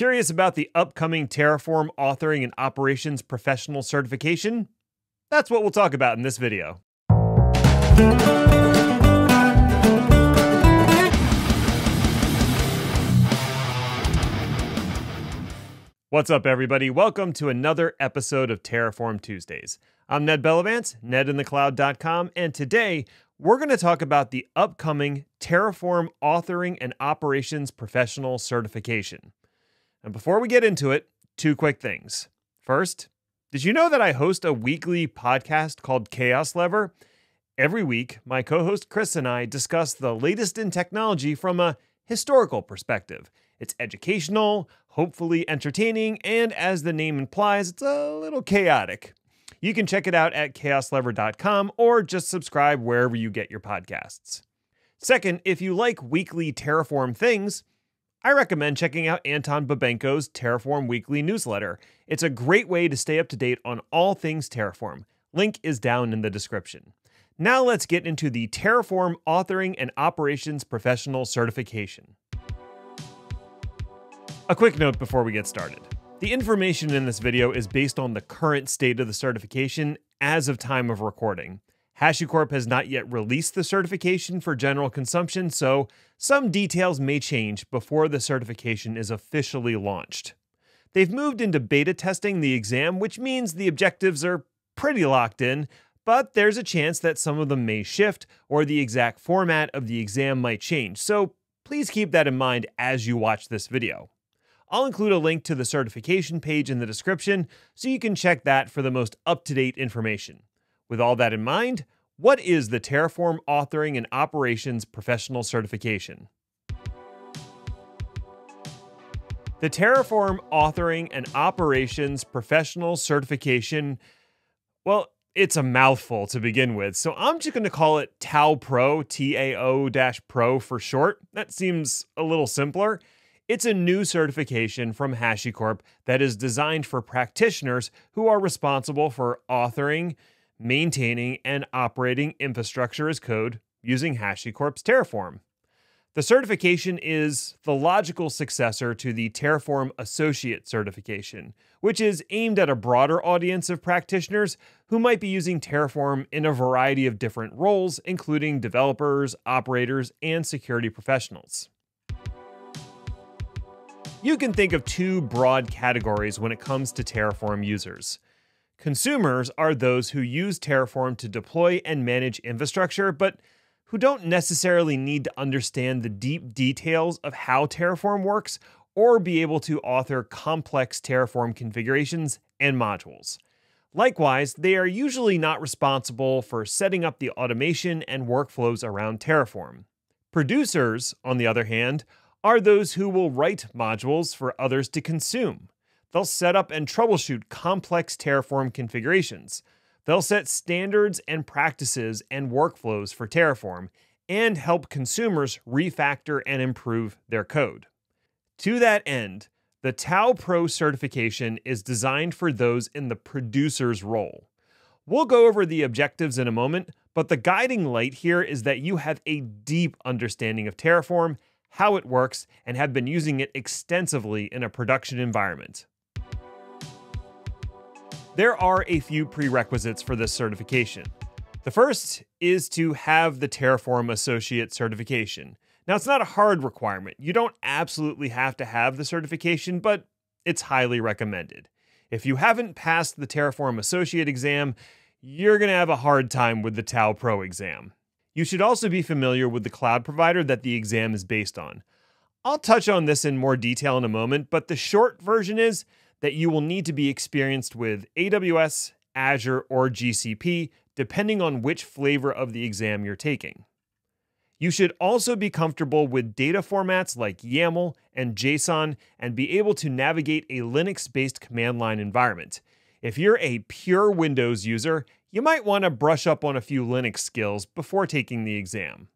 Curious about the upcoming Terraform authoring and operations professional certification? That's what we'll talk about in this video. What's up, everybody? Welcome to another episode of Terraform Tuesdays. I'm Ned Bellavance, nedinthecloud.com, and today we're going to talk about the upcoming Terraform authoring and operations professional certification. And before we get into it, two quick things. First, did you know that I host a weekly podcast called Chaos Lever? Every week, my co host Chris and I discuss the latest in technology from a historical perspective. It's educational, hopefully entertaining, and as the name implies, it's a little chaotic. You can check it out at chaoslever.com or just subscribe wherever you get your podcasts. Second, if you like weekly Terraform things, I recommend checking out Anton Babenko's Terraform Weekly newsletter. It's a great way to stay up to date on all things Terraform. Link is down in the description. Now let's get into the Terraform Authoring and Operations Professional Certification. A quick note before we get started. The information in this video is based on the current state of the certification as of time of recording. HashiCorp has not yet released the certification for general consumption, so some details may change before the certification is officially launched. They've moved into beta testing the exam, which means the objectives are pretty locked in, but there's a chance that some of them may shift or the exact format of the exam might change, so please keep that in mind as you watch this video. I'll include a link to the certification page in the description so you can check that for the most up to date information. With all that in mind, what is the Terraform Authoring and Operations Professional Certification? The Terraform Authoring and Operations Professional Certification, well, it's a mouthful to begin with, so I'm just going to call it TAO Pro, T A O Pro for short. That seems a little simpler. It's a new certification from HashiCorp that is designed for practitioners who are responsible for authoring, maintaining, and operating infrastructure as code using HashiCorp's Terraform. The certification is the logical successor to the Terraform Associate certification, which is aimed at a broader audience of practitioners who might be using Terraform in a variety of different roles, including developers, operators, and security professionals. You can think of two broad categories when it comes to Terraform users. Consumers are those who use Terraform to deploy and manage infrastructure, but who don't necessarily need to understand the deep details of how Terraform works or be able to author complex Terraform configurations and modules. Likewise, they are usually not responsible for setting up the automation and workflows around Terraform. Producers, on the other hand, are those who will write modules for others to consume. They'll set up and troubleshoot complex Terraform configurations. They'll set standards and practices and workflows for Terraform and help consumers refactor and improve their code. To that end, the TAO Pro certification is designed for those in the producer's role. We'll go over the objectives in a moment, but the guiding light here is that you have a deep understanding of Terraform, how it works, and have been using it extensively in a production environment. There are a few prerequisites for this certification. The first is to have the Terraform Associate certification. Now, it's not a hard requirement. You don't absolutely have to have the certification, but it's highly recommended. If you haven't passed the Terraform Associate exam, you're going to have a hard time with the TAO Pro exam. You should also be familiar with the cloud provider that the exam is based on. I'll touch on this in more detail in a moment, but the short version is that you will need to be experienced with AWS, Azure, or GCP, depending on which flavor of the exam you're taking. You should also be comfortable with data formats like YAML and JSON and be able to navigate a Linux based command line environment. If you're a pure Windows user, you might want to brush up on a few Linux skills before taking the exam.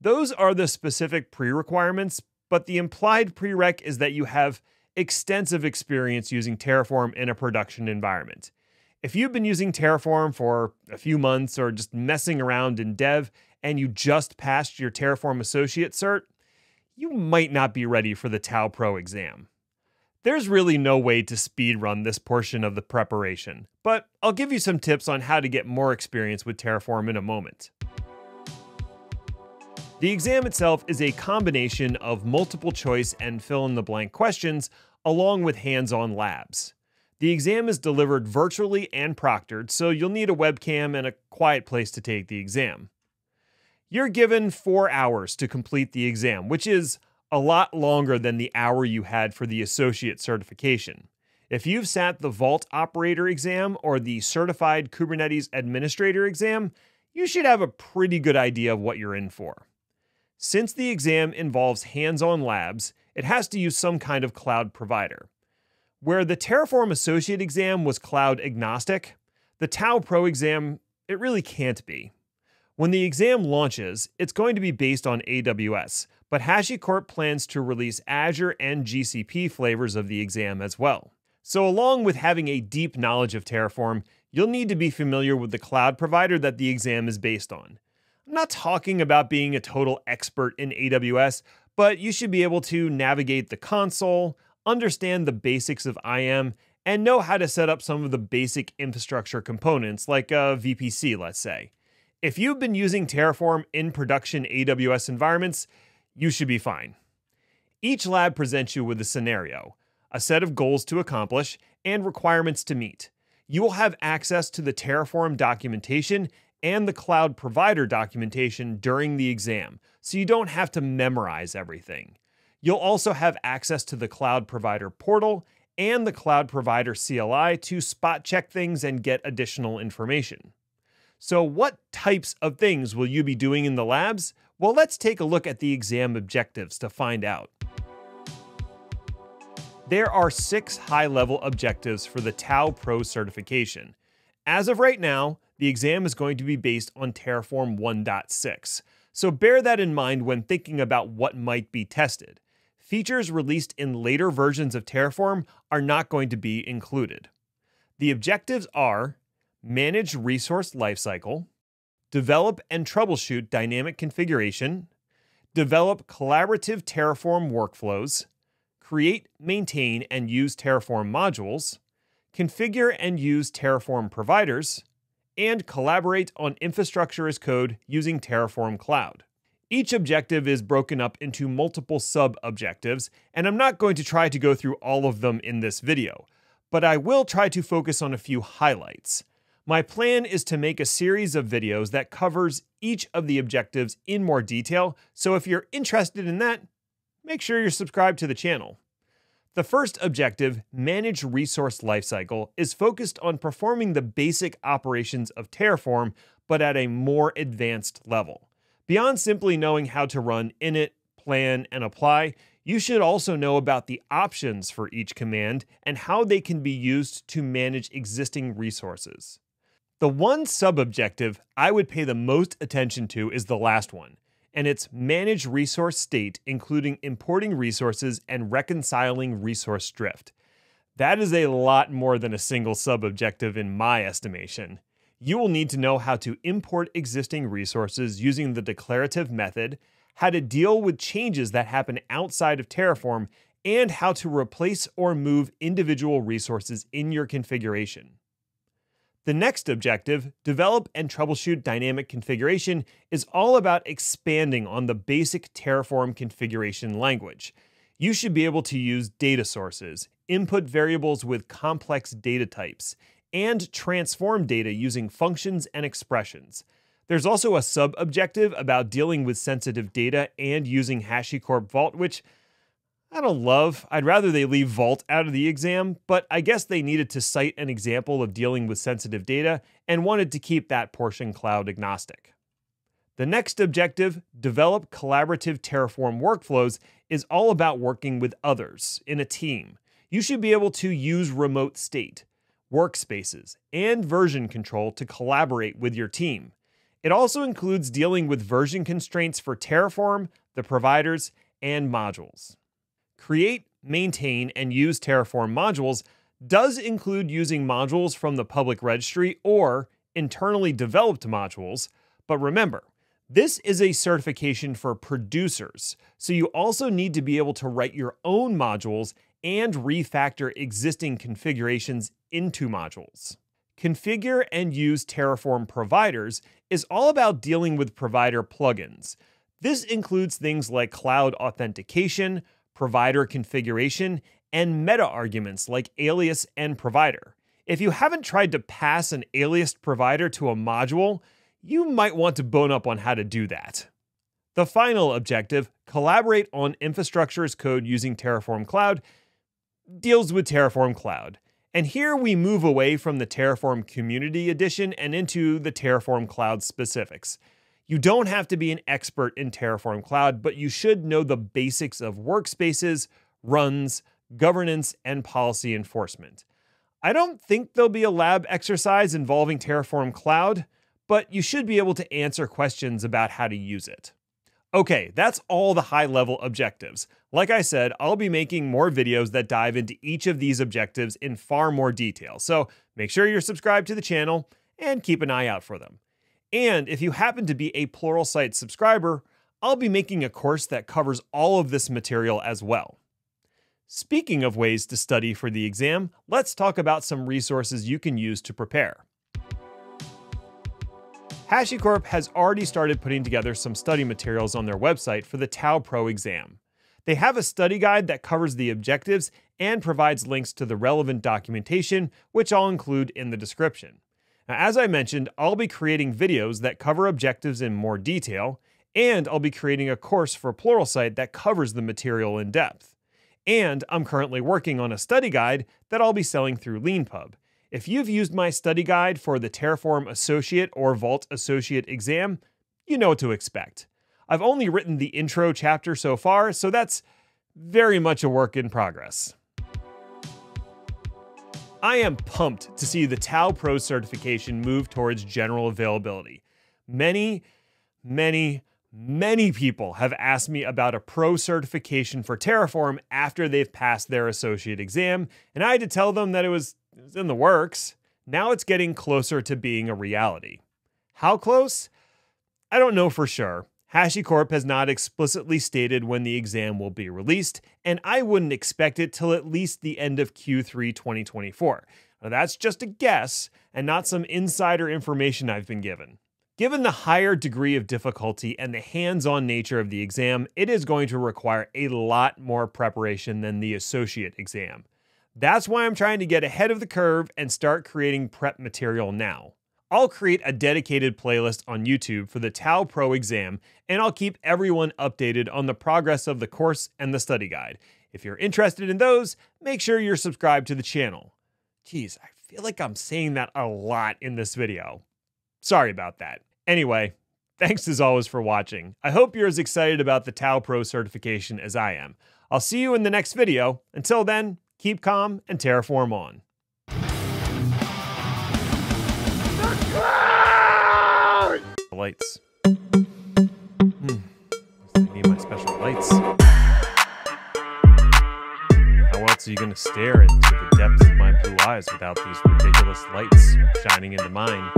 Those are the specific pre requirements, but the implied prereq is that you have extensive experience using Terraform in a production environment. If you've been using Terraform for a few months or just messing around in dev and you just passed your Terraform Associate cert, you might not be ready for the TAO Pro exam. There's really no way to speedrun this portion of the preparation, but I'll give you some tips on how to get more experience with Terraform in a moment. The exam itself is a combination of multiple choice and fill in the blank questions, along with hands on labs. The exam is delivered virtually and proctored, so you'll need a webcam and a quiet place to take the exam. You're given four hours to complete the exam, which is a lot longer than the hour you had for the associate certification. If you've sat the Vault Operator exam or the Certified Kubernetes Administrator exam, you should have a pretty good idea of what you're in for. Since the exam involves hands on labs, it has to use some kind of cloud provider. Where the Terraform Associate exam was cloud agnostic, the TAO Pro exam, it really can't be. When the exam launches, it's going to be based on AWS, but HashiCorp plans to release Azure and GCP flavors of the exam as well. So, along with having a deep knowledge of Terraform, you'll need to be familiar with the cloud provider that the exam is based on. I'm not talking about being a total expert in AWS, but you should be able to navigate the console, understand the basics of IAM, and know how to set up some of the basic infrastructure components, like a VPC, let's say. If you've been using Terraform in production AWS environments, you should be fine. Each lab presents you with a scenario, a set of goals to accomplish, and requirements to meet. You will have access to the Terraform documentation and the cloud provider documentation during the exam, so you don't have to memorize everything. You'll also have access to the cloud provider portal and the cloud provider CLI to spot check things and get additional information. So, what types of things will you be doing in the labs? Well, let's take a look at the exam objectives to find out. There are six high level objectives for the TAO Pro certification. As of right now, the exam is going to be based on Terraform 1.6. So bear that in mind when thinking about what might be tested. Features released in later versions of Terraform are not going to be included. The objectives are manage resource lifecycle, develop and troubleshoot dynamic configuration, develop collaborative Terraform workflows, create, maintain, and use Terraform modules, configure and use Terraform providers, and collaborate on infrastructure as code using Terraform Cloud. Each objective is broken up into multiple sub objectives, and I'm not going to try to go through all of them in this video, but I will try to focus on a few highlights. My plan is to make a series of videos that covers each of the objectives in more detail, so if you're interested in that, make sure you're subscribed to the channel. The first objective, Manage Resource Lifecycle, is focused on performing the basic operations of Terraform, but at a more advanced level. Beyond simply knowing how to run init, plan, and apply, you should also know about the options for each command and how they can be used to manage existing resources. The one sub objective I would pay the most attention to is the last one and its manage resource state, including importing resources and reconciling resource drift. That is a lot more than a single sub objective in my estimation. You will need to know how to import existing resources using the declarative method, how to deal with changes that happen outside of Terraform, and how to replace or move individual resources in your configuration. The next objective, develop and troubleshoot dynamic configuration, is all about expanding on the basic Terraform configuration language. You should be able to use data sources, input variables with complex data types, and transform data using functions and expressions. There's also a sub objective about dealing with sensitive data and using HashiCorp Vault, which I don't love. I'd rather they leave Vault out of the exam, but I guess they needed to cite an example of dealing with sensitive data and wanted to keep that portion cloud agnostic. The next objective, develop collaborative Terraform workflows, is all about working with others in a team. You should be able to use remote state, workspaces, and version control to collaborate with your team. It also includes dealing with version constraints for Terraform, the providers, and modules create, maintain, and use Terraform modules does include using modules from the public registry or internally developed modules. But remember, this is a certification for producers, so you also need to be able to write your own modules and refactor existing configurations into modules. Configure and use Terraform providers is all about dealing with provider plugins. This includes things like cloud authentication, provider configuration, and meta arguments like alias and provider. If you haven't tried to pass an aliased provider to a module, you might want to bone up on how to do that. The final objective, collaborate on infrastructure as code using Terraform Cloud, deals with Terraform Cloud. And here we move away from the Terraform Community Edition and into the Terraform Cloud specifics. You don't have to be an expert in Terraform Cloud, but you should know the basics of workspaces, runs, governance, and policy enforcement. I don't think there'll be a lab exercise involving Terraform Cloud, but you should be able to answer questions about how to use it. Okay, that's all the high level objectives. Like I said, I'll be making more videos that dive into each of these objectives in far more detail, so make sure you're subscribed to the channel and keep an eye out for them. And if you happen to be a Pluralsight subscriber, I'll be making a course that covers all of this material as well. Speaking of ways to study for the exam, let's talk about some resources you can use to prepare. HashiCorp has already started putting together some study materials on their website for the TAO Pro exam. They have a study guide that covers the objectives and provides links to the relevant documentation, which I'll include in the description. Now, as I mentioned, I'll be creating videos that cover objectives in more detail, and I'll be creating a course for Pluralsight that covers the material in depth. And I'm currently working on a study guide that I'll be selling through LeanPub. If you've used my study guide for the Terraform Associate or Vault Associate exam, you know what to expect. I've only written the intro chapter so far, so that's very much a work in progress. I am pumped to see the TAO Pro certification move towards general availability. Many, many, many people have asked me about a pro certification for Terraform after they've passed their associate exam, and I had to tell them that it was, it was in the works. Now it's getting closer to being a reality. How close? I don't know for sure. HashiCorp has not explicitly stated when the exam will be released, and I wouldn't expect it till at least the end of Q3 2024. Now, that's just a guess and not some insider information I've been given. Given the higher degree of difficulty and the hands on nature of the exam, it is going to require a lot more preparation than the associate exam. That's why I'm trying to get ahead of the curve and start creating prep material now. I'll create a dedicated playlist on YouTube for the TAO Pro exam, and I'll keep everyone updated on the progress of the course and the study guide. If you're interested in those, make sure you're subscribed to the channel. Geez, I feel like I'm saying that a lot in this video. Sorry about that. Anyway, thanks as always for watching. I hope you're as excited about the TAO Pro certification as I am. I'll see you in the next video. Until then, keep calm and terraform on. Lights. Hmm. I need my special lights. How else are you gonna stare into the depths of my blue eyes without these ridiculous lights shining into mine?